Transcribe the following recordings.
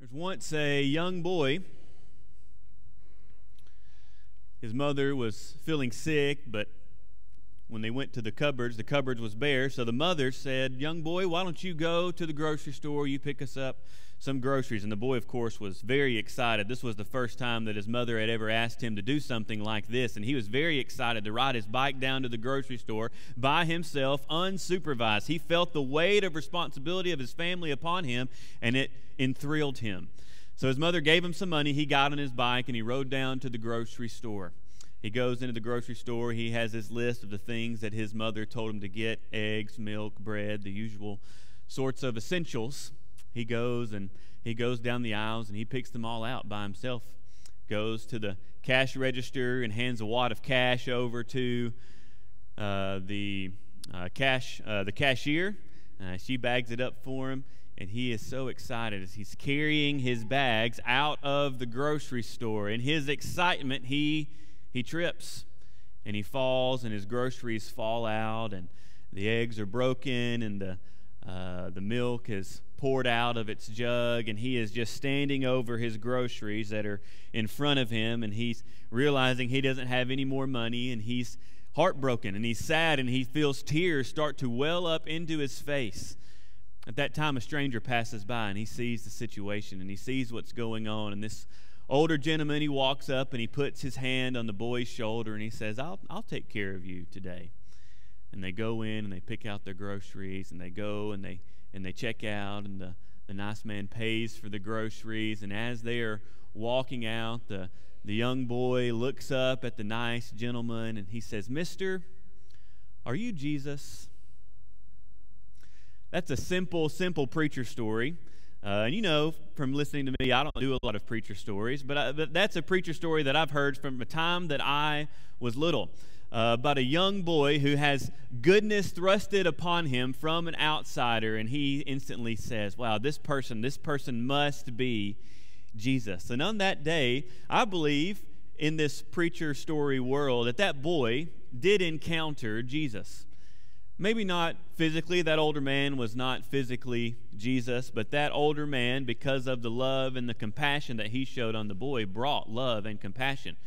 There's once a young boy. His mother was feeling sick, but when they went to the cupboards, the cupboards was bare. So the mother said, "Young boy, why don't you go to the grocery store? You pick us up some groceries." And the boy, of course, was very excited. This was the first time that his mother had ever asked him to do something like this, and he was very excited to ride his bike down to the grocery store by himself, unsupervised. He felt the weight of responsibility of his family upon him, and it enthralled him. So his mother gave him some money. He got on his bike and he rode down to the grocery store. He goes into the grocery store. He has his list of the things that his mother told him to get eggs, milk, bread, the usual sorts of essentials. He goes and he goes down the aisles and he picks them all out by himself. Goes to the cash register and hands a wad of cash over to uh, the uh, cash uh, the cashier. Uh, she bags it up for him, and he is so excited as he's carrying his bags out of the grocery store. In his excitement, he he trips and he falls, and his groceries fall out, and the eggs are broken, and the, uh, the milk is poured out of its jug, and he is just standing over his groceries that are in front of him, and he's realizing he doesn't have any more money, and he's heartbroken, and he's sad, and he feels tears start to well up into his face. At that time, a stranger passes by, and he sees the situation, and he sees what's going on, and this older gentleman, he walks up and he puts his hand on the boy's shoulder and he says, I'll, I'll take care of you today. And they go in and they pick out their groceries and they go and they, and they check out and the, the nice man pays for the groceries. And as they are walking out, the, the young boy looks up at the nice gentleman and he says, Mister, are you Jesus? That's a simple, simple preacher story. Uh, and you know from listening to me, I don't do a lot of preacher stories, but, I, but that's a preacher story that I've heard from the time that I was little. Uh, about a young boy who has goodness thrusted upon him from an outsider, and he instantly says, Wow, this person, this person must be Jesus. And on that day, I believe in this preacher story world that that boy did encounter Jesus. Maybe not physically, that older man was not physically Jesus, but that older man, because of the love and the compassion that he showed on the boy, brought love and compassion.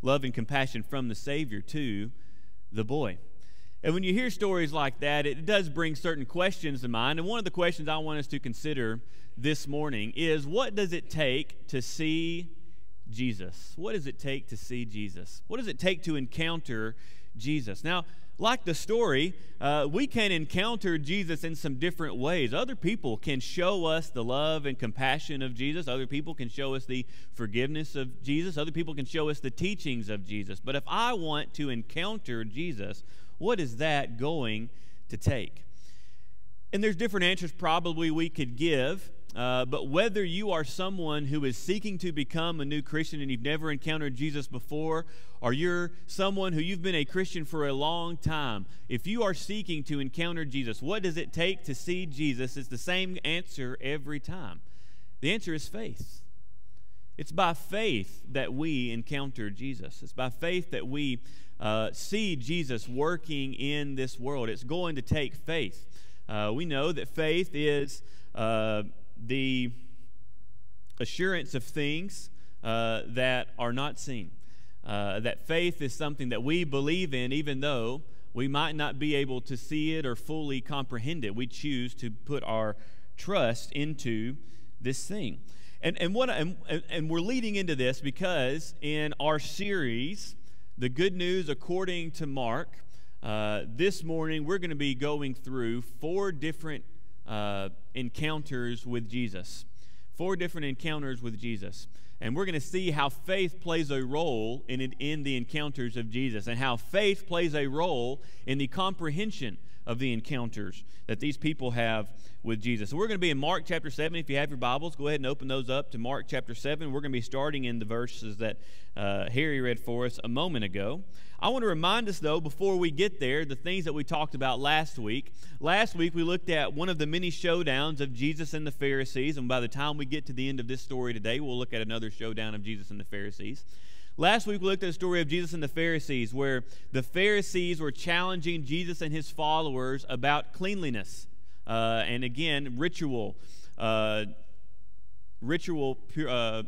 Love and compassion from the Savior to the boy. And when you hear stories like that, it does bring certain questions to mind. And one of the questions I want us to consider this morning is what does it take to see Jesus? What does it take to see Jesus? What does it take to encounter Jesus? Now, like the story, uh, we can encounter Jesus in some different ways. Other people can show us the love and compassion of Jesus. Other people can show us the forgiveness of Jesus. Other people can show us the teachings of Jesus. But if I want to encounter Jesus, what is that going to take? And there's different answers probably we could give. Uh, but whether you are someone who is seeking to become a new Christian and you've never encountered Jesus before, or you're someone who you've been a Christian for a long time, if you are seeking to encounter Jesus, what does it take to see Jesus? It's the same answer every time. The answer is faith. It's by faith that we encounter Jesus. It's by faith that we uh, see Jesus working in this world. It's going to take faith. Uh, we know that faith is. Uh, the assurance of things uh, that are not seen. Uh, that faith is something that we believe in, even though we might not be able to see it or fully comprehend it. We choose to put our trust into this thing. And, and, what, and, and we're leading into this because in our series, The Good News According to Mark, uh, this morning we're going to be going through four different uh, encounters with Jesus. Four different encounters with Jesus. And we're going to see how faith plays a role in, in the encounters of Jesus and how faith plays a role in the comprehension of the encounters that these people have with Jesus. So we're going to be in Mark chapter 7. If you have your Bibles, go ahead and open those up to Mark chapter 7. We're going to be starting in the verses that uh, Harry read for us a moment ago. I want to remind us, though, before we get there, the things that we talked about last week. Last week, we looked at one of the many showdowns of Jesus and the Pharisees, and by the time we get to the end of this story today, we'll look at another showdown of Jesus and the Pharisees. Last week, we looked at the story of Jesus and the Pharisees, where the Pharisees were challenging Jesus and his followers about cleanliness uh, and, again, ritual. Uh, ritual, uh,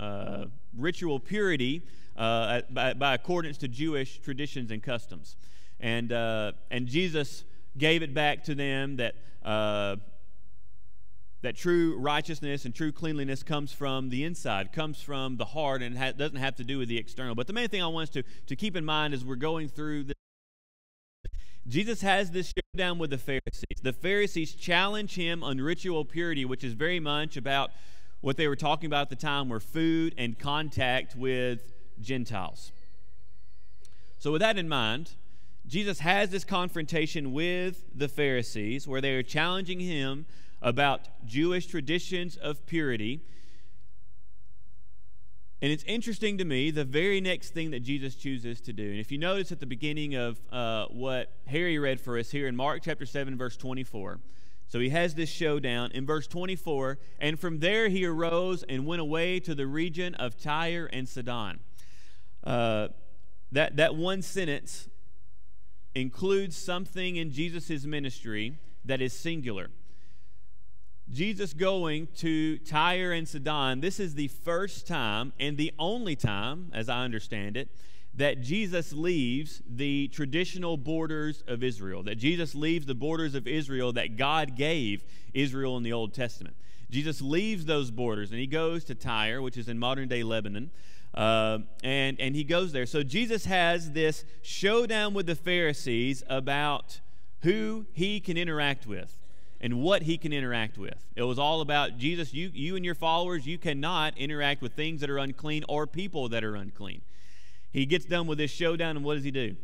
uh, ritual purity uh, by, by, accordance to Jewish traditions and customs. And, uh, and Jesus gave it back to them that, that true righteousness and true cleanliness comes from the inside, comes from the heart, and ha- doesn't have to do with the external. But the main thing I want us to, to keep in mind as we're going through this. Jesus has this showdown with the Pharisees. The Pharisees challenge him on ritual purity, which is very much about what they were talking about at the time were food and contact with Gentiles. So, with that in mind, Jesus has this confrontation with the Pharisees where they are challenging him about Jewish traditions of purity. And it's interesting to me the very next thing that Jesus chooses to do. And if you notice at the beginning of uh, what Harry read for us here in Mark chapter 7, verse 24, so he has this showdown in verse 24, and from there he arose and went away to the region of Tyre and Sidon. Uh, that, that one sentence includes something in Jesus' ministry that is singular. Jesus going to Tyre and Sidon, this is the first time and the only time, as I understand it, that Jesus leaves the traditional borders of Israel, that Jesus leaves the borders of Israel that God gave Israel in the Old Testament. Jesus leaves those borders and he goes to Tyre, which is in modern day Lebanon, uh, and, and he goes there. So Jesus has this showdown with the Pharisees about who he can interact with and what he can interact with. It was all about Jesus, you, you and your followers, you cannot interact with things that are unclean or people that are unclean. He gets done with this showdown, and what does he do?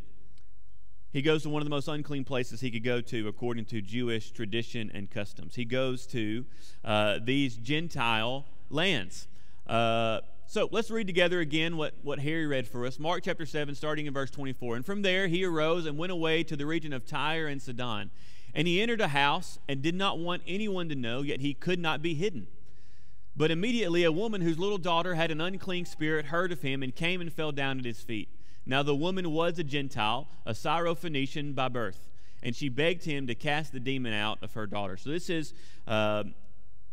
He goes to one of the most unclean places he could go to according to Jewish tradition and customs. He goes to uh, these Gentile lands. Uh, so let's read together again what, what Harry read for us. Mark chapter 7, starting in verse 24. And from there he arose and went away to the region of Tyre and Sidon. And he entered a house and did not want anyone to know, yet he could not be hidden. But immediately a woman whose little daughter had an unclean spirit heard of him and came and fell down at his feet. Now the woman was a Gentile, a Syrophoenician by birth, and she begged him to cast the demon out of her daughter. So this is uh,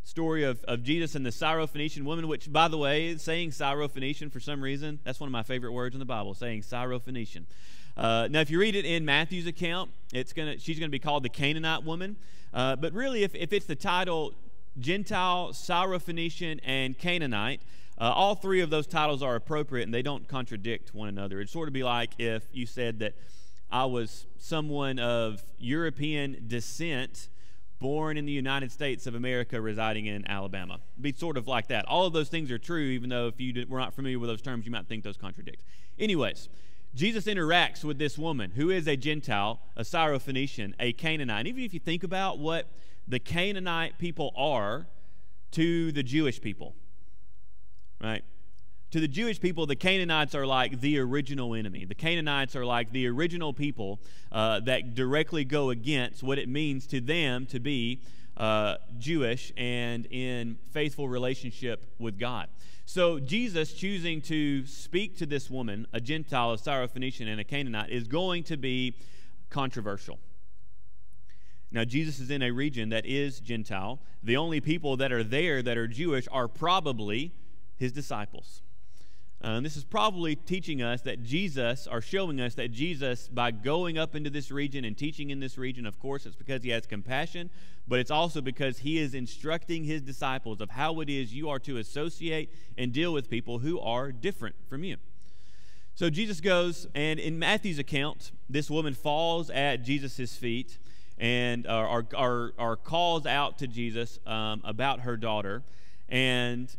story of, of Jesus and the Syrophoenician woman, which, by the way, is saying Syrophoenician for some reason, that's one of my favorite words in the Bible, saying Syrophoenician. Uh, now, if you read it in Matthew's account, it's gonna, she's going to be called the Canaanite woman. Uh, but really, if, if it's the title Gentile, Syrophoenician, and Canaanite, uh, all three of those titles are appropriate and they don't contradict one another. It'd sort of be like if you said that I was someone of European descent born in the United States of America residing in Alabama. It'd be sort of like that. All of those things are true, even though if you were not familiar with those terms, you might think those contradict. Anyways, Jesus interacts with this woman who is a Gentile, a Syrophoenician, a Canaanite. And even if you think about what the Canaanite people are to the Jewish people, right? To the Jewish people, the Canaanites are like the original enemy. The Canaanites are like the original people uh, that directly go against what it means to them to be uh, Jewish and in faithful relationship with God. So, Jesus choosing to speak to this woman, a Gentile, a Syrophoenician, and a Canaanite, is going to be controversial. Now, Jesus is in a region that is Gentile. The only people that are there that are Jewish are probably his disciples. Uh, and this is probably teaching us that Jesus, or showing us that Jesus, by going up into this region and teaching in this region, of course, it's because he has compassion, but it's also because he is instructing his disciples of how it is you are to associate and deal with people who are different from you. So Jesus goes, and in Matthew's account, this woman falls at Jesus' feet and uh, are, are, calls out to Jesus um, about her daughter. And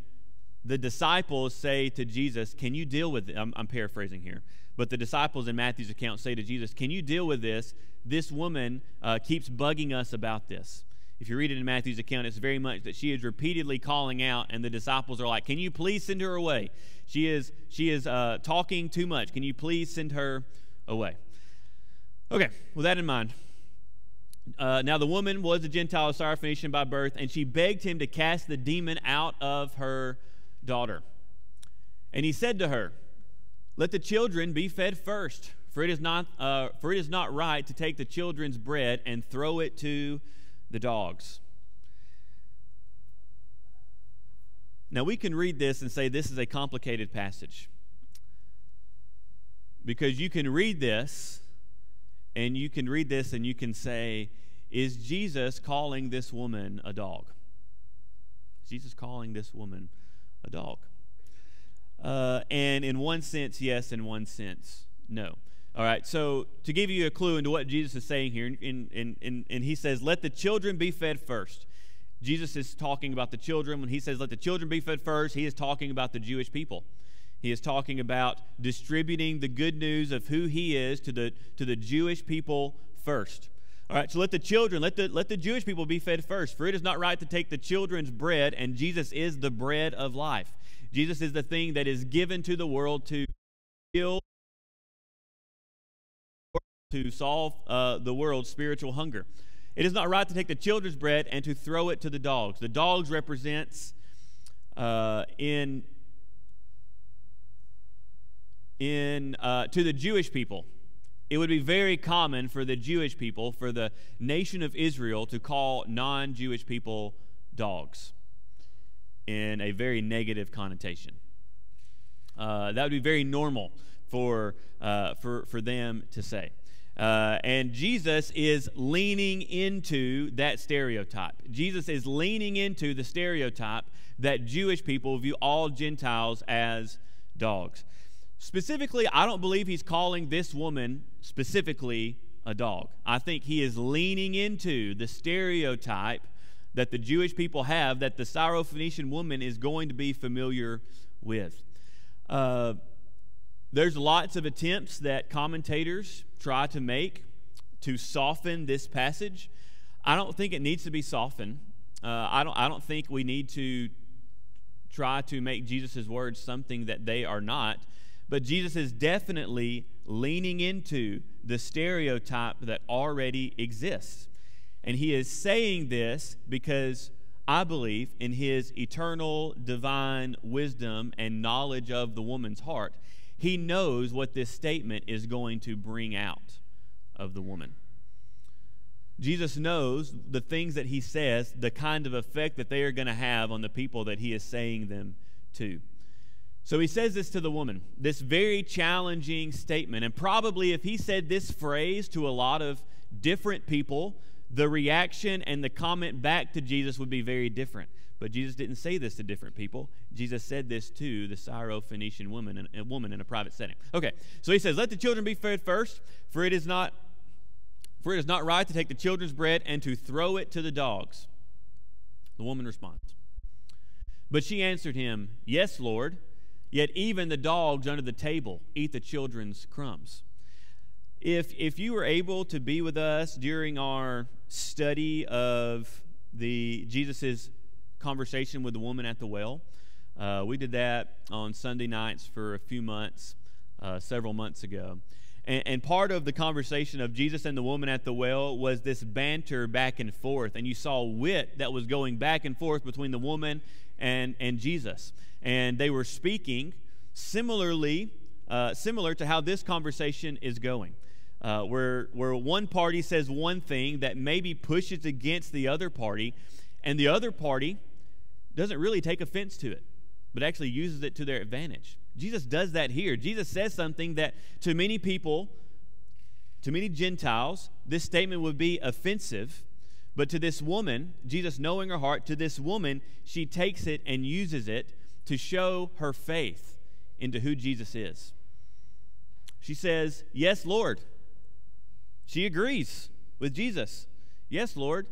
the disciples say to Jesus, Can you deal with it? I'm, I'm, paraphrasing here. But the disciples in Matthew's account say to Jesus, Can you deal with this? This woman uh, keeps bugging us about this. If you read it in Matthew's account, it's very much that she is repeatedly calling out, and the disciples are like, Can you please send her away? She is, she is uh, talking too much. Can you please send her away? Okay, with that in mind, uh, now the woman was a Gentile, Syrophoenician by birth, and she begged him to cast the demon out of her daughter. And he said to her, Let the children be fed first, for it is not, uh, for it is not right to take the children's bread and throw it to the dogs. Now, we can read this and say this is a complicated passage. Because you can read this, and you can read this and you can say, Is Jesus calling this woman a dog? Is Jesus calling this woman a dog? Uh, and in one sense, yes, in one sense, no. All right, so to give you a clue into what Jesus is saying here, in, in, in, and he says, Let the children be fed first. Jesus is talking about the children. When he says, Let the children be fed first, he is talking about the Jewish people. He is talking about distributing the good news of who he is to the, to the Jewish people first. All right, so let the children, let the, let the Jewish people be fed first. For it is not right to take the children's bread, and Jesus is the bread of life. Jesus is the thing that is given to the world to heal, to solve uh, the world's spiritual hunger. It is not right to take the children's bread and to throw it to the dogs. The dogs represents uh, in in uh, to the Jewish people. It would be very common for the Jewish people, for the nation of Israel, to call non-Jewish people dogs in a very negative connotation. Uh, that would be very normal for, uh, for, for them to say. Uh, and Jesus is leaning into that stereotype. Jesus is leaning into the stereotype that Jewish people view all Gentiles as dogs. Specifically, I don't believe he's calling this woman specifically a dog. I think he is leaning into the stereotype that the Jewish people have that the Syrophoenician woman is going to be familiar with. Uh, there's lots of attempts that commentators try to make to soften this passage. I don't think it needs to be softened. Uh, I, don't, I don't think we need to try to make Jesus' words something that they are not. But Jesus is definitely leaning into the stereotype that already exists. And he is saying this because I believe in his eternal divine wisdom and knowledge of the woman's heart he knows what this statement is going to bring out of the woman. Jesus knows the things that he says, the kind of effect that they are going to have on the people that he is saying them to. So he says this to the woman, this very challenging statement. And probably if he said this phrase to a lot of different people, the reaction and the comment back to Jesus would be very different. But Jesus didn't say this to different people. Jesus said this to the Syrophoenician woman, a woman in a private setting. Okay, so he says, "Let the children be fed first, for it is not, for it is not right to take the children's bread and to throw it to the dogs." The woman responds, but she answered him, "Yes, Lord. Yet even the dogs under the table eat the children's crumbs." If if you were able to be with us during our study of the Jesus's conversation with the woman at the well. Uh, we did that on Sunday nights for a few months, uh, several months ago. And, and, part of the conversation of Jesus and the woman at the well was this banter back and forth. And you saw wit that was going back and forth between the woman and, and Jesus. And they were speaking similarly, uh, similar to how this conversation is going. Uh, where, where one party says one thing that maybe pushes against the other party, and the other party doesn't really take offense to it, but actually uses it to their advantage. Jesus does that here. Jesus says something that to many people, to many Gentiles, this statement would be offensive. But to this woman, Jesus knowing her heart, to this woman, she takes it and uses it to show her faith into who Jesus is. She says, Yes, Lord. She agrees with Jesus. Yes, Lord.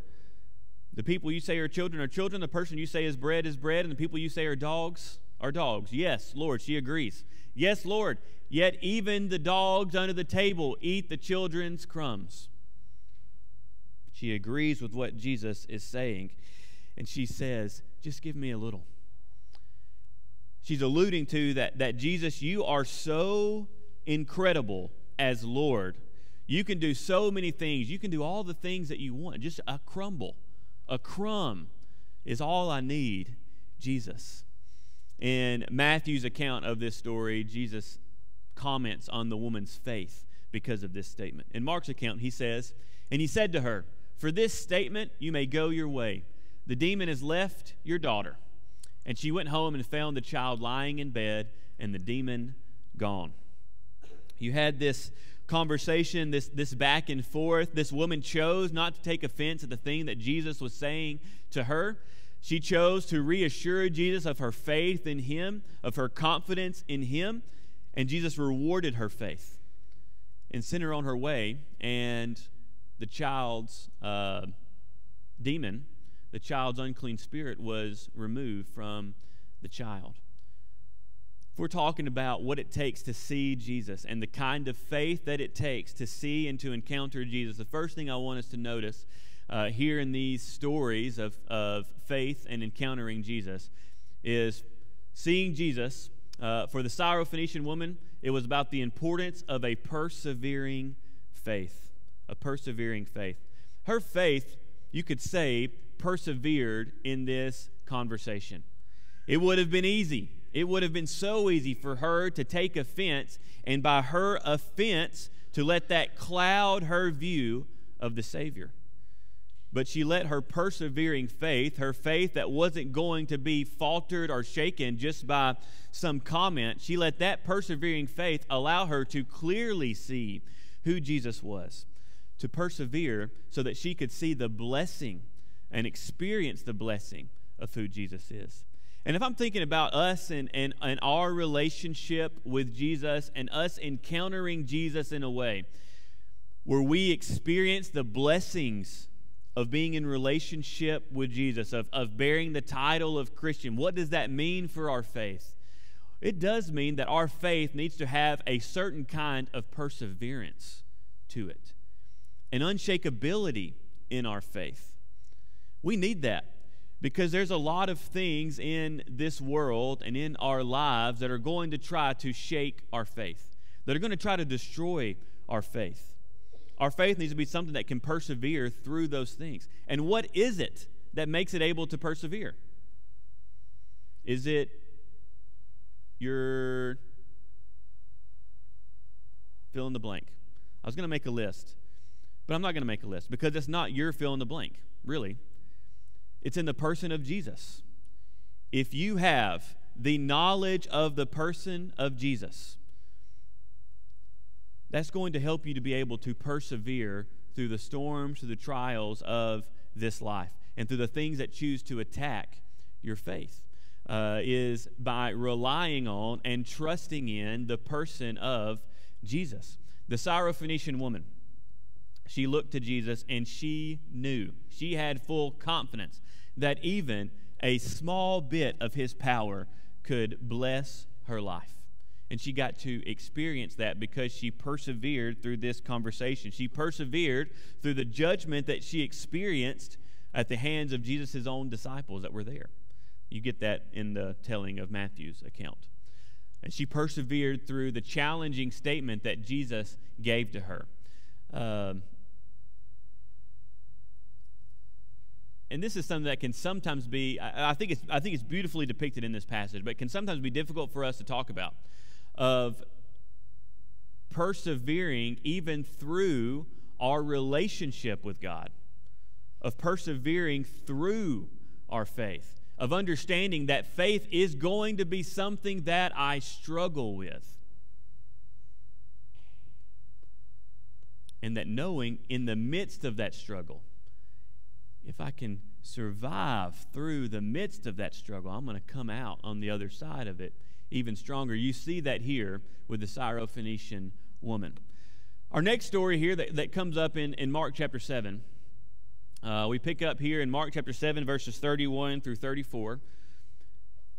The people you say are children are children. The person you say is bread is bread. And the people you say are dogs are dogs. Yes, Lord, she agrees. Yes, Lord. Yet even the dogs under the table eat the children's crumbs. She agrees with what Jesus is saying. And she says, Just give me a little. She's alluding to that, that Jesus, you are so incredible as Lord. You can do so many things. You can do all the things that you want. Just a crumble a crumb is all I need, Jesus. In Matthew's account of this story, Jesus comments on the woman's faith because of this statement. In Mark's account, he says, And he said to her, For this statement you may go your way. The demon has left your daughter. And she went home and found the child lying in bed and the demon gone. You had this conversation, this, this back and forth. This woman chose not to take offense at the thing that Jesus was saying to her. She chose to reassure Jesus of her faith in him, of her confidence in him, and Jesus rewarded her faith and sent her on her way. And the child's uh, demon, the child's unclean spirit, was removed from the child. If we're talking about what it takes to see Jesus and the kind of faith that it takes to see and to encounter Jesus, the first thing I want us to notice uh, here in these stories of, of faith and encountering Jesus is seeing Jesus. Uh, for the Syrophoenician woman, it was about the importance of a persevering faith. A persevering faith. Her faith, you could say, persevered in this conversation. It would have been easy. It would have been so easy for her to take offense, and by her offense, to let that cloud her view of the Savior. But she let her persevering faith, her faith that wasn't going to be faltered or shaken just by some comment, she let that persevering faith allow her to clearly see who Jesus was, to persevere so that she could see the blessing and experience the blessing of who Jesus is. And if I'm thinking about us and, and, and our relationship with Jesus and us encountering Jesus in a way where we experience the blessings of being in relationship with Jesus, of, of bearing the title of Christian, what does that mean for our faith? It does mean that our faith needs to have a certain kind of perseverance to it, an unshakability in our faith. We need that because there's a lot of things in this world and in our lives that are going to try to shake our faith, that are going to try to destroy our faith. Our faith needs to be something that can persevere through those things. And what is it that makes it able to persevere? Is it your fill in the blank? I was going to make a list, but I'm not going to make a list because it's not your fill in the blank, really. It's in the person of Jesus. If you have the knowledge of the person of Jesus, that's going to help you to be able to persevere through the storms, through the trials of this life, and through the things that choose to attack your faith. Uh, is by relying on and trusting in the person of Jesus. The Syrophoenician woman, she looked to Jesus and she knew, she had full confidence that even a small bit of his power could bless her life. And she got to experience that because she persevered through this conversation. She persevered through the judgment that she experienced at the hands of Jesus' own disciples that were there. You get that in the telling of Matthew's account. And she persevered through the challenging statement that Jesus gave to her. Um, and this is something that can sometimes be I, I, think it's i think it's beautifully depicted in this passage but can sometimes be difficult for us to talk about of persevering even through our relationship with god of persevering through our faith of understanding that faith is going to be something that i struggle with. And that knowing in the midst of that struggle if I can survive through the midst of that struggle, I'm going to come out on the other side of it even stronger. You see that here with the Syrophoenician woman. Our next story here that, that comes up in, in Mark chapter 7, uh, we pick up here in Mark chapter 7, verses 31 through 34.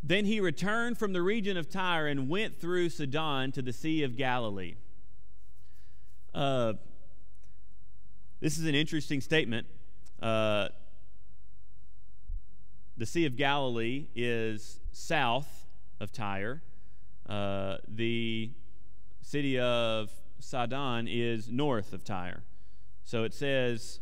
Then he returned from the region of Tyre and went through Sidon to the Sea of Galilee. Uh, this is an interesting statement. Uh, the Sea of Galilee is south of Tyre. Uh, the city of Sidon is north of Tyre. So it says,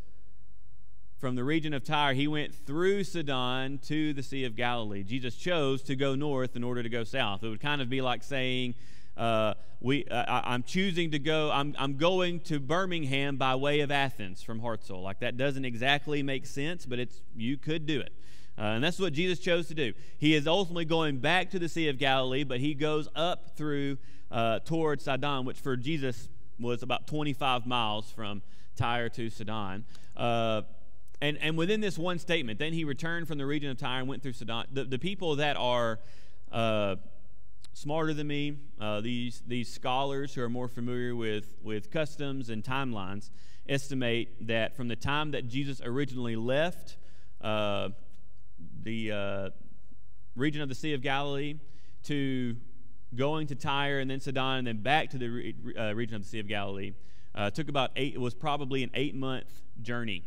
from the region of Tyre, he went through Sidon to the Sea of Galilee. Jesus chose to go north in order to go south. It would kind of be like saying, uh, we, uh, I, am choosing to go, I'm, I'm going to Birmingham by way of Athens from Hartselle. Like that doesn't exactly make sense, but it's, you could do it. Uh, and that's what Jesus chose to do. He is ultimately going back to the Sea of Galilee, but he goes up through uh, towards Sidon, which for Jesus was about 25 miles from Tyre to Sidon. Uh, and, and within this one statement, then he returned from the region of Tyre and went through Sidon. The, the people that are uh, smarter than me, uh, these, these scholars who are more familiar with, with customs and timelines, estimate that from the time that Jesus originally left uh, the uh, region of the Sea of Galilee to going to Tyre and then Sidon and then back to the re- uh, region of the Sea of Galilee uh, took about eight. It was probably an eight-month journey,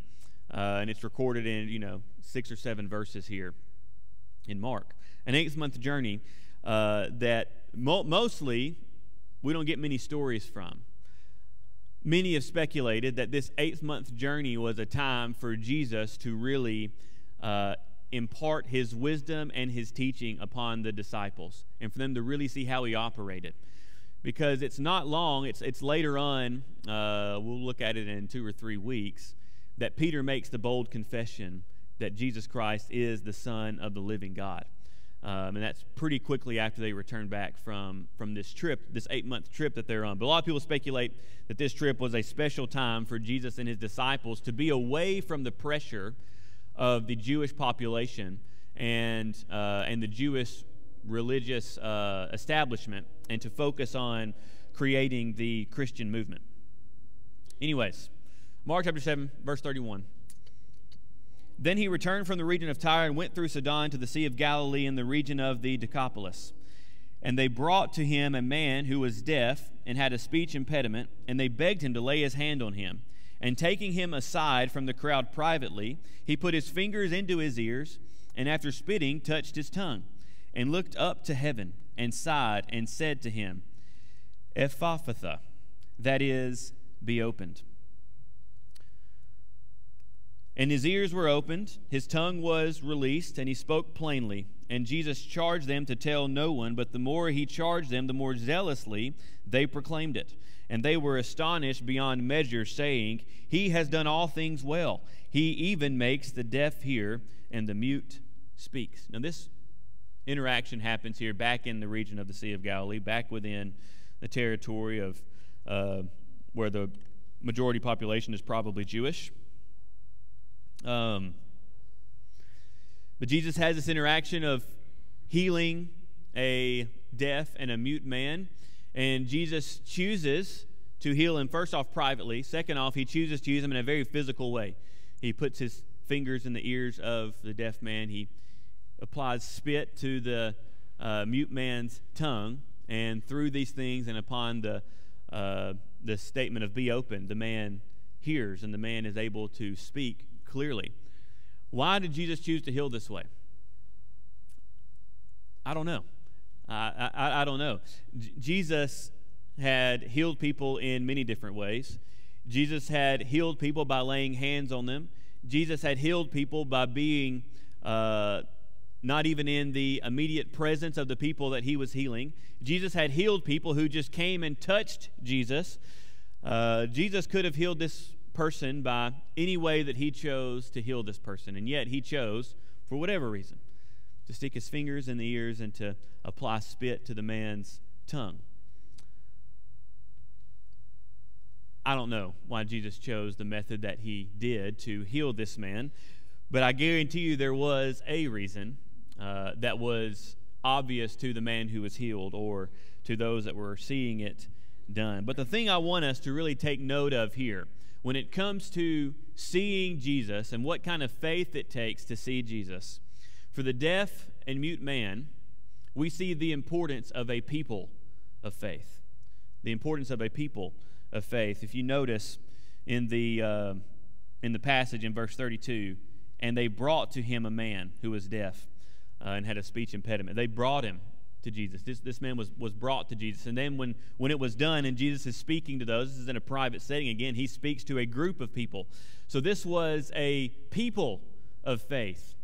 uh, and it's recorded in you know six or seven verses here in Mark. An eight-month journey uh, that mo- mostly we don't get many stories from. Many have speculated that this eighth month journey was a time for Jesus to really uh, impart his wisdom and his teaching upon the disciples and for them to really see how he operated. Because it's not long, it's, it's later on, uh, we'll look at it in two or three weeks, that Peter makes the bold confession that Jesus Christ is the Son of the living God. Um, and that's pretty quickly after they return back from, from this trip, this eight month trip that they're on. But a lot of people speculate that this trip was a special time for Jesus and his disciples to be away from the pressure of the Jewish population and, uh, and the Jewish religious uh, establishment and to focus on creating the Christian movement. Anyways, Mark chapter 7, verse 31. Then he returned from the region of Tyre and went through Sidon to the Sea of Galilee in the region of the Decapolis. And they brought to him a man who was deaf and had a speech impediment, and they begged him to lay his hand on him. And taking him aside from the crowd privately, he put his fingers into his ears, and after spitting, touched his tongue, and looked up to heaven, and sighed, and said to him, Ephphatha, that is, be opened. And his ears were opened, his tongue was released, and he spoke plainly. And Jesus charged them to tell no one, but the more he charged them, the more zealously they proclaimed it. And they were astonished beyond measure, saying, He has done all things well. He even makes the deaf hear, and the mute speaks. Now, this interaction happens here back in the region of the Sea of Galilee, back within the territory of uh, where the majority population is probably Jewish. Um, but Jesus has this interaction of healing a deaf and a mute man. And Jesus chooses to heal him, first off, privately. Second off, he chooses to use him in a very physical way. He puts his fingers in the ears of the deaf man. He applies spit to the uh, mute man's tongue. And through these things and upon the, uh, the statement of be open, the man hears and the man is able to speak clearly. Why did Jesus choose to heal this way? I don't know. I, I, I don't know. J- Jesus had healed people in many different ways. Jesus had healed people by laying hands on them. Jesus had healed people by being uh, not even in the immediate presence of the people that he was healing. Jesus had healed people who just came and touched Jesus. Uh, Jesus could have healed this person by any way that he chose to heal this person. And yet he chose, for whatever reason, to stick his fingers in the ears and to apply spit to the man's tongue. I don't know why Jesus chose the method that he did to heal this man, but I guarantee you there was a reason uh, that was obvious to the man who was healed or to those that were seeing it done. But the thing I want us to really take note of here when it comes to seeing Jesus and what kind of faith it takes to see Jesus, for the deaf and mute man, we see the importance of a people of faith. The importance of a people of faith. If you notice in the, uh, in the passage in verse 32, and they brought to him a man who was deaf uh, and had a speech impediment. They brought him to Jesus. This, this man was, was brought to Jesus. And then when, when it was done and Jesus is speaking to those, this is in a private setting again, he speaks to a group of people. So this was a people of faith,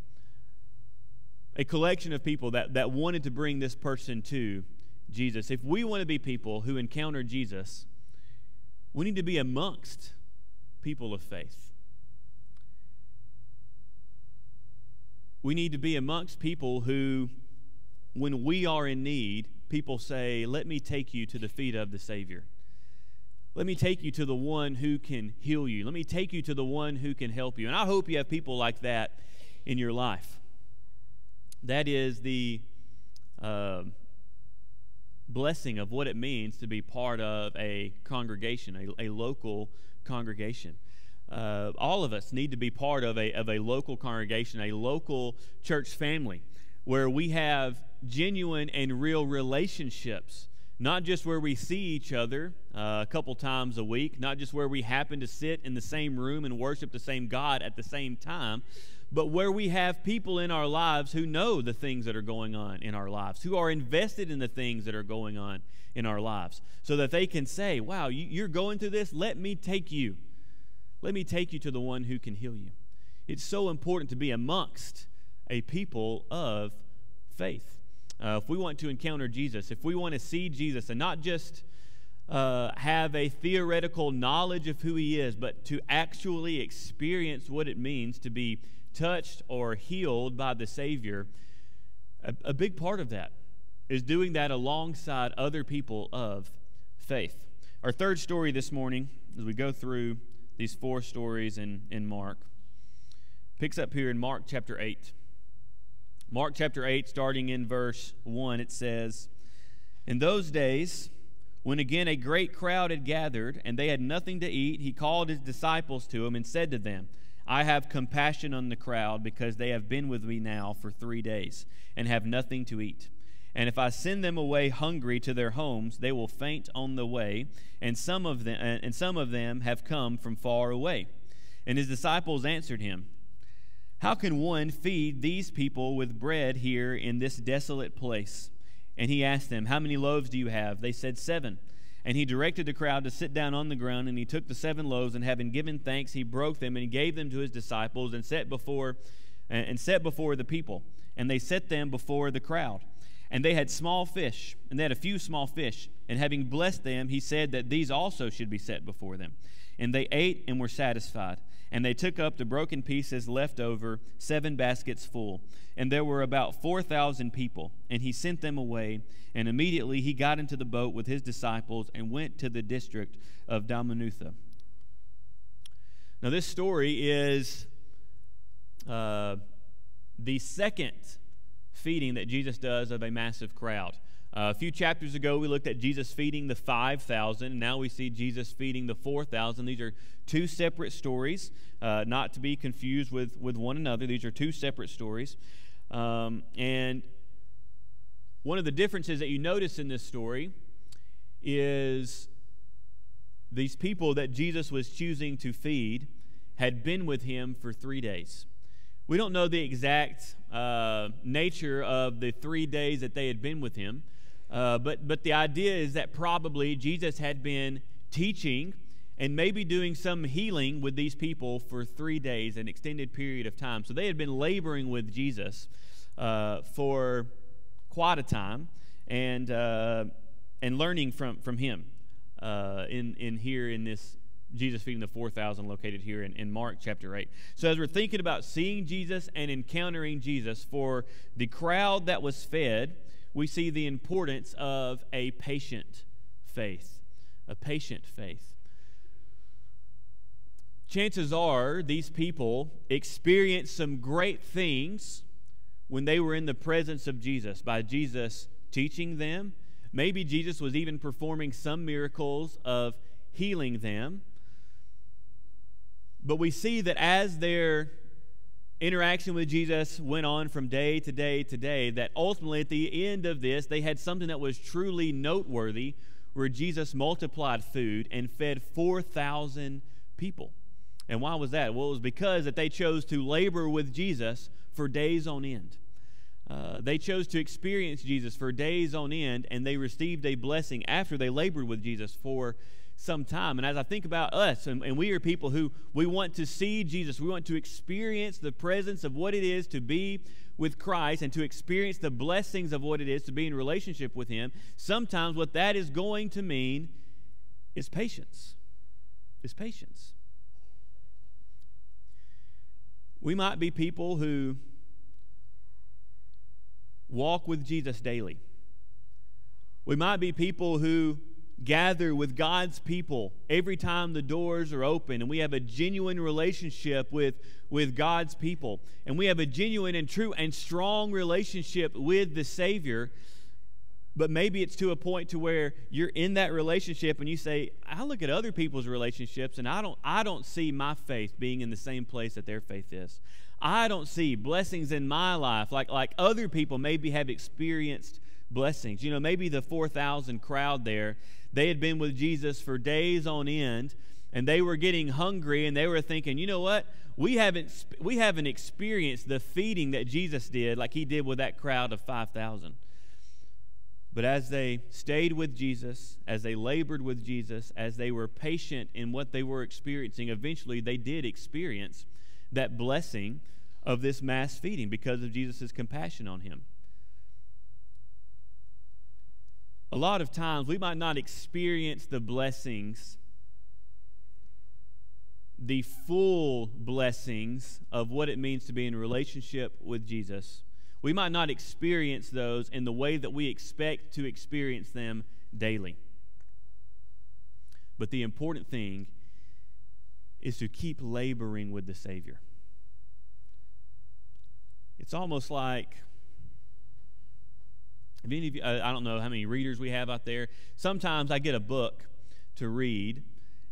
a collection of people that, that wanted to bring this person to Jesus. If we want to be people who encounter Jesus, we need to be amongst people of faith. We need to be amongst people who, when we are in need, people say, Let me take you to the feet of the Savior. Let me take you to the one who can heal you. Let me take you to the one who can help you. And I hope you have people like that in your life. That is the uh, blessing of what it means to be part of a congregation, a, a local congregation. Uh, all of us need to be part of a, of a local congregation, a local church family, where we have genuine and real relationships not just where we see each other uh, a couple times a week, not just where we happen to sit in the same room and worship the same God at the same time, but where we have people in our lives who know the things that are going on in our lives, who are invested in the things that are going on in our lives, so that they can say, Wow, you're going through this? Let me take you. Let me take you to the one who can heal you. It's so important to be amongst a people of faith. Uh, if we want to encounter Jesus, if we want to see Jesus and not just uh, have a theoretical knowledge of who he is, but to actually experience what it means to be touched or healed by the Savior, a, a big part of that is doing that alongside other people of faith. Our third story this morning, as we go through these four stories in, in Mark, picks up here in Mark chapter 8. Mark chapter 8, starting in verse 1, it says, In those days, when again a great crowd had gathered, and they had nothing to eat, he called his disciples to him and said to them, I have compassion on the crowd, because they have been with me now for three days, and have nothing to eat. And if I send them away hungry to their homes, they will faint on the way, and some of them and some of them have come from far away. And his disciples answered him, how can one feed these people with bread here in this desolate place? And he asked them, How many loaves do you have? They said, Seven. And he directed the crowd to sit down on the ground, and he took the seven loaves, and having given thanks, he broke them and gave them to his disciples and set before and set before the people. And they set them before the crowd. And they had small fish, and they had a few small fish. And having blessed them, he said that these also should be set before them. And they ate and were satisfied. And they took up the broken pieces left over, seven baskets full. And there were about 4,000 people. And he sent them away. And immediately he got into the boat with his disciples and went to the district of Dalmanutha. Now, this story is uh, the second feeding that Jesus does of a massive crowd. A few chapters ago, we looked at Jesus feeding the 5,000, and now we see Jesus feeding the 4,000. These are two separate stories, uh, not to be confused with, with one another. These are two separate stories. Um, and one of the differences that you notice in this story is these people that Jesus was choosing to feed had been with him for three days. We don't know the exact uh, nature of the three days that they had been with him. Uh, but, but the idea is that probably Jesus had been teaching and maybe doing some healing with these people for three days, an extended period of time. So they had been laboring with Jesus uh, for quite a time and, uh, and learning from, from him uh, in, in here in this Jesus feeding the 4,000 located here in, in Mark chapter 8. So, as we're thinking about seeing Jesus and encountering Jesus, for the crowd that was fed, we see the importance of a patient faith. A patient faith. Chances are these people experienced some great things when they were in the presence of Jesus by Jesus teaching them. Maybe Jesus was even performing some miracles of healing them. But we see that as they're interaction with Jesus went on from day to day to day, that ultimately at the end of this, they had something that was truly noteworthy where Jesus multiplied food and fed 4,000 people. And why was that? Well, it was because that they chose to labor with Jesus for days on end. Uh, they chose to experience Jesus for days on end, and they received a blessing after they labored with Jesus for some time. And as I think about us, and, and, we are people who we want to see Jesus, we want to experience the presence of what it is to be with Christ and to experience the blessings of what it is to be in relationship with Him. Sometimes what that is going to mean is patience. Is patience. We might be people who walk with Jesus daily. We might be people who gather with God's people every time the doors are open and we have a genuine relationship with, with God's people and we have a genuine and true and strong relationship with the Savior. But maybe it's to a point to where you're in that relationship and you say i look at other people's relationships and i don't i don't see my faith being in the same place that their faith is. I don't see blessings in my life like like other people maybe have experienced blessings. You know maybe the 4000 crowd there they had been with jesus for days on end and they were getting hungry and they were thinking you know what? We haven't we haven't experienced the feeding that jesus did like he did with that crowd of 5000 but as they stayed with Jesus, as they labored with Jesus, as they were patient in what they were experiencing, eventually they did experience that blessing of this mass feeding because of Jesus' compassion on him. A lot of times we might not experience the blessings, the full blessings of what it means to be in relationship with Jesus we might not experience those in the way that we expect to experience them daily. But the important thing is to keep laboring with the Savior. It's almost like, if any of you, I don't know how many readers we have out there. Sometimes I get a book to read,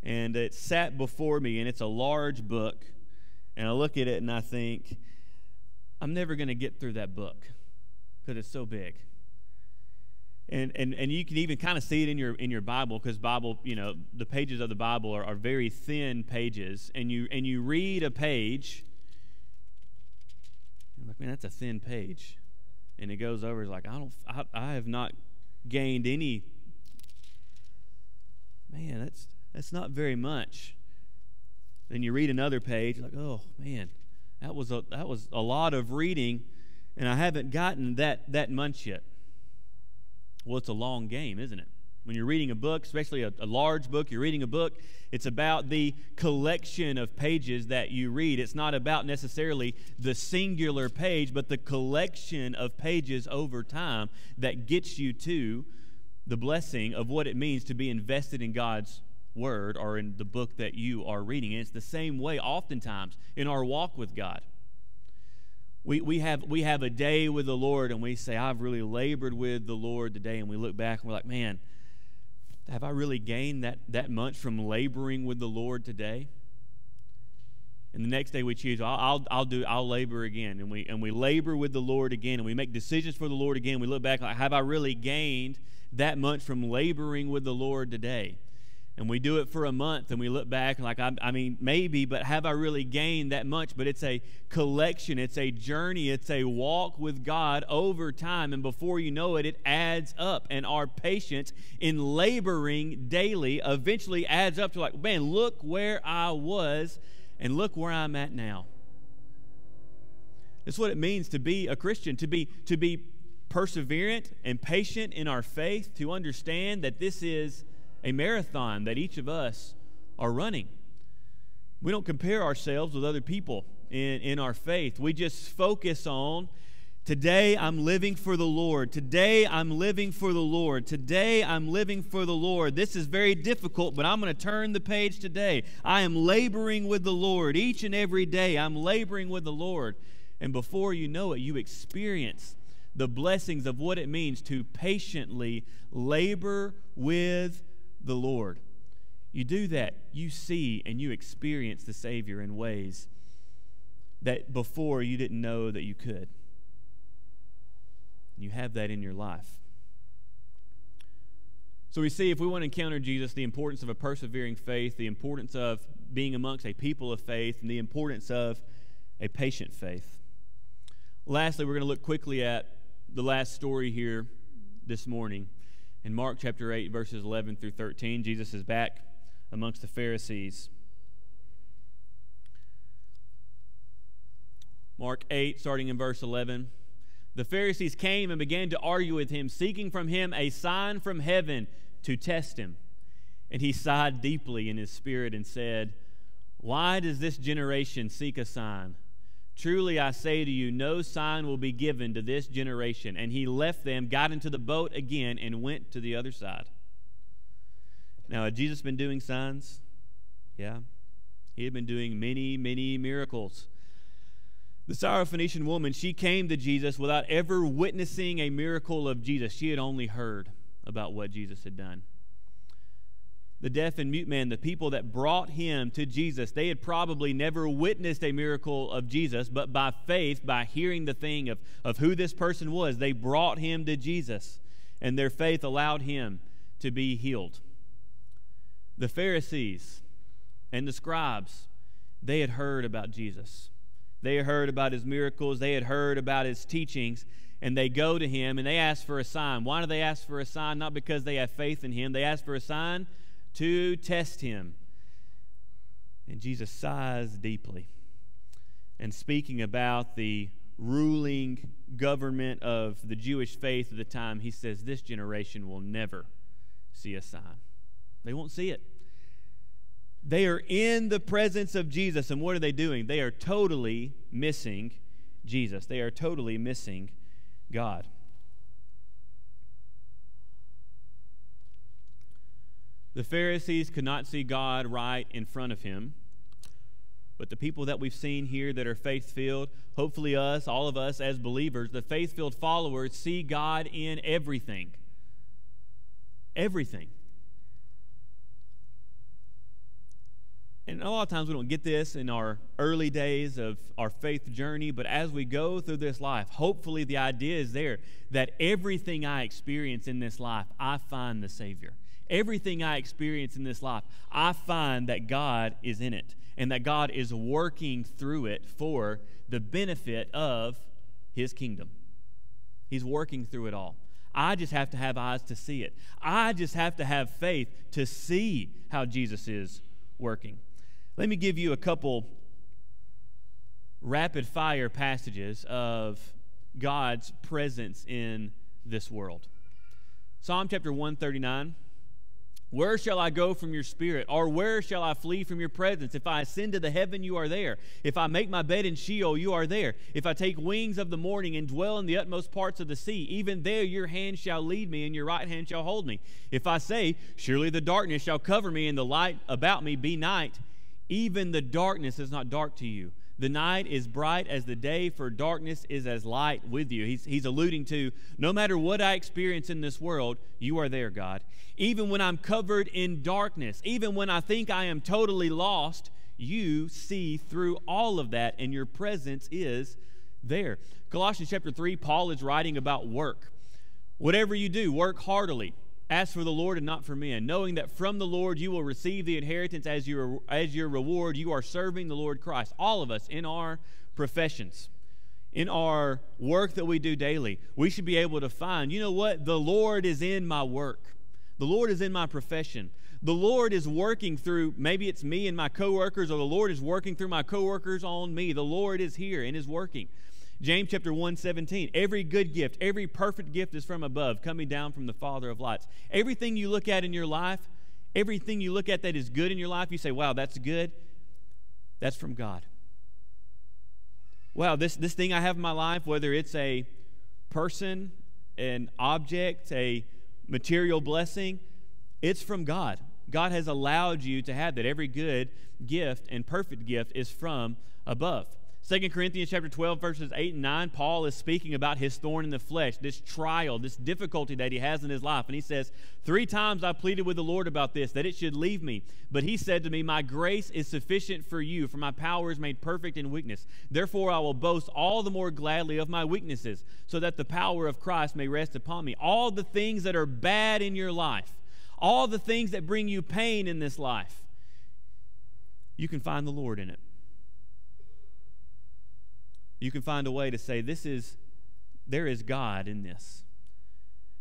and it's sat before me, and it's a large book, and I look at it and I think, I'm never going to get through that book because it's so big. And, and, and you can even kind of see it in your in your Bible because Bible you know the pages of the Bible are, are very thin pages and you and you read a page you're like man that's a thin page and it goes over it's like I don't I, I have not gained any man that's that's not very much then you read another page like oh man that was a, that was a lot of reading, and I haven't gotten that, that much yet. Well, it's a long game, isn't it? When you're reading a book, especially a, a, large book, you're reading a book, it's about the collection of pages that you read. It's not about necessarily the singular page, but the collection of pages over time that gets you to the blessing of what it means to be invested in God's word or in the book that you are reading. And it's the same way oftentimes in our walk with God. We, we, have, we have a day with the Lord and we say, I've really labored with the Lord today. And we look back and we're like, man, have I really gained that, that much from laboring with the Lord today? And the next day we choose, I'll, I'll, I'll, do, I'll labor again. And we, and we labor with the Lord again and we make decisions for the Lord again. We look back like, have I really gained that much from laboring with the Lord today? And we do it for a month and we look back like I, I, mean maybe but have i really gained that much? But it's a collection. It's a journey. It's a walk with god over time. And before you know it it adds up. And our patience in laboring daily eventually adds up to like man look where i was and look where i'm at now. That's what it means to be a christian to be to be perseverant and patient in our faith to understand that this is a marathon that each of us are running. We don't compare ourselves with other people in, in our faith. We just focus on today I'm living for the Lord. Today I'm living for the Lord. Today I'm living for the Lord. This is very difficult, but I'm going to turn the page today. I am laboring with the Lord each and every day. I'm laboring with the Lord. And before you know it, you experience the blessings of what it means to patiently labor with the Lord. You do that, you see and you experience the Savior in ways that before you didn't know that you could. You have that in your life. So we see if we want to encounter Jesus, the importance of a persevering faith, the importance of being amongst a people of faith, and the importance of a patient faith. Lastly, we're going to look quickly at the last story here this morning. In Mark chapter 8, verses 11 through 13, Jesus is back amongst the Pharisees. Mark 8, starting in verse 11. The Pharisees came and began to argue with him, seeking from him a sign from heaven to test him. And he sighed deeply in his spirit and said, Why does this generation seek a sign? Truly I say to you, no sign will be given to this generation. And he left them, got into the boat again, and went to the other side. Now, had Jesus been doing signs? Yeah. He had been doing many, many miracles. The Syrophoenician woman, she came to Jesus without ever witnessing a miracle of Jesus. She had only heard about what Jesus had done. The deaf and mute man, the people that brought him to Jesus, they had probably never witnessed a miracle of Jesus, but by faith, by hearing the thing of, of who this person was, they brought him to Jesus, and their faith allowed him to be healed. The Pharisees and the scribes, they had heard about Jesus. They had heard about his miracles, they had heard about his teachings, and they go to him and they ask for a sign. Why do they ask for a sign? Not because they have faith in him, they ask for a sign to test him. And Jesus sighs deeply. And speaking about the ruling government of the Jewish faith at the time, he says, This generation will never see a sign. They won't see it. They are in the presence of Jesus, and what are they doing? They are totally missing Jesus. They are totally missing God. The Pharisees could not see God right in front of him. But the people that we've seen here that are faith filled, hopefully us, all of us as believers, the faith filled followers see God in everything. Everything. And a lot of times we don't get this in our early days of our faith journey, but as we go through this life, hopefully the idea is there that everything I experience in this life, I find the Savior. Everything I experience in this life, I find that God is in it and that God is working through it for the benefit of His kingdom. He's working through it all. I just have to have eyes to see it. I just have to have faith to see how Jesus is working. Let me give you a couple rapid fire passages of God's presence in this world. Psalm chapter 139. Where shall I go from your spirit? Or where shall I flee from your presence? If I ascend to the heaven, you are there. If I make my bed in Sheol, you are there. If I take wings of the morning and dwell in the utmost parts of the sea, even there your hand shall lead me, and your right hand shall hold me. If I say, Surely the darkness shall cover me, and the light about me be night, even the darkness is not dark to you. The night is bright as the day, for darkness is as light with you. He's, he's alluding to no matter what I experience in this world, you are there, God. Even when I'm covered in darkness, even when I think I am totally lost, you see through all of that, and your presence is there. Colossians chapter 3, Paul is writing about work. Whatever you do, work heartily as for the Lord and not for men, knowing that from the Lord you will receive the inheritance as your, as your reward. You are serving the Lord Christ. All of us in our professions, in our work that we do daily, we should be able to find, you know what? The Lord is in my work, the Lord is in my profession. The Lord is working through, maybe it's me and my coworkers, or the Lord is working through my coworkers on me. The Lord is here and is working. James chapter 1 17. Every good gift, every perfect gift is from above, coming down from the Father of lights. Everything you look at in your life, everything you look at that is good in your life, you say, wow, that's good. That's from God. Wow, this, this thing I have in my life, whether it's a person, an object, a material blessing, it's from God. God has allowed you to have that. Every good gift and perfect gift is from above. 2 Corinthians chapter 12, verses 8 and 9, Paul is speaking about his thorn in the flesh, this trial, this difficulty that he has in his life. And he says, Three times I pleaded with the Lord about this, that it should leave me. But he said to me, My grace is sufficient for you, for my power is made perfect in weakness. Therefore I will boast all the more gladly of my weaknesses, so that the power of Christ may rest upon me. All the things that are bad in your life, all the things that bring you pain in this life, you can find the Lord in it you can find a way to say, This is, there is God in this.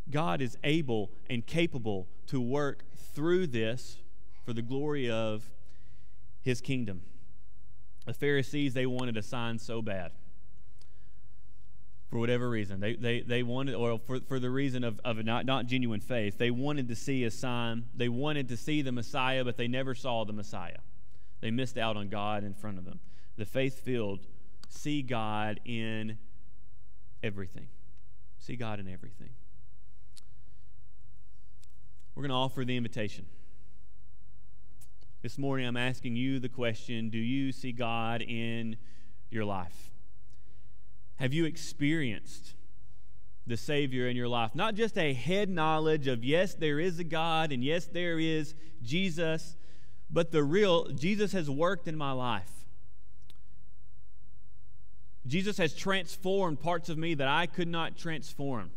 God is able and capable to work through this for the glory of his kingdom. The Pharisees, they wanted a sign so bad. For whatever reason. They, they, they wanted, or for, for the reason of, of not, not genuine faith, they wanted to see a sign. They wanted to see the Messiah, but they never saw the Messiah. They missed out on God in front of them. The faith filled see God in everything. See God in everything. We're going to offer the invitation. This morning, I'm asking you the question Do you see God in your life? Have you experienced the Savior in your life? Not just a head knowledge of, yes, there is a God and yes, there is Jesus, but the real Jesus has worked in my life. Jesus has transformed parts of me that I could not transform.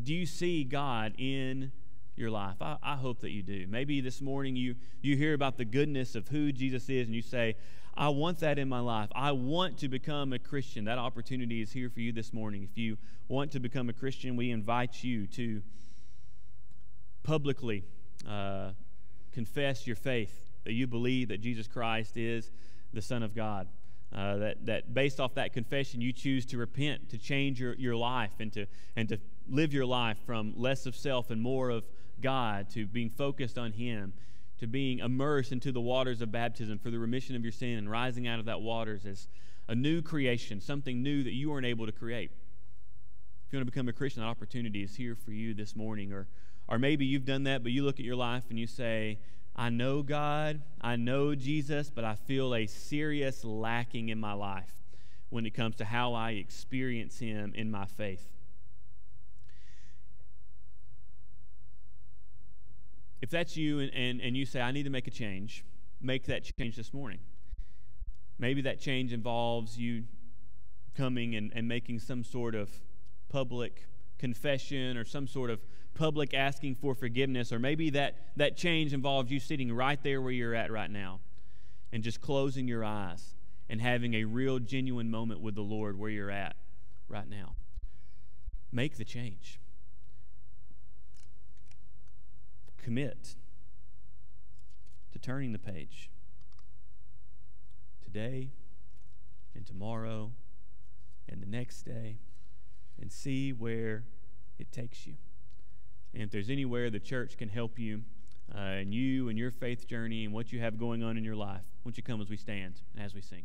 Do you see God in your life? I, I, hope that you do. Maybe this morning you, you hear about the goodness of who Jesus is and you say, I want that in my life. I want to become a Christian. That opportunity is here for you this morning. If you want to become a Christian, we invite you to publicly uh, confess your faith that you believe that Jesus Christ is the Son of God. Uh, that, that based off that confession, you choose to repent, to change your, your life, and to, and to live your life from less of self and more of God, to being focused on Him, to being immersed into the waters of baptism for the remission of your sin and rising out of that waters as a new creation, something new that you weren't able to create. If you want to become a Christian, that opportunity is here for you this morning. Or, or maybe you've done that, but you look at your life and you say, I know God, I know Jesus, but I feel a serious lacking in my life when it comes to how I experience Him in my faith. If that's you and, and, and you say, I need to make a change, make that change this morning. Maybe that change involves you coming and, and making some sort of public confession or some sort of public asking for forgiveness, or maybe that, that change involves you sitting right there where you're at right now and just closing your eyes and having a real, genuine moment with the Lord where you're at right now. Make the change. Commit to turning the page today and tomorrow and the next day and see where it takes you. And if there's anywhere the church can help you, uh, and you and your faith journey and what you have going on in your life, won't you come as we stand and as we sing?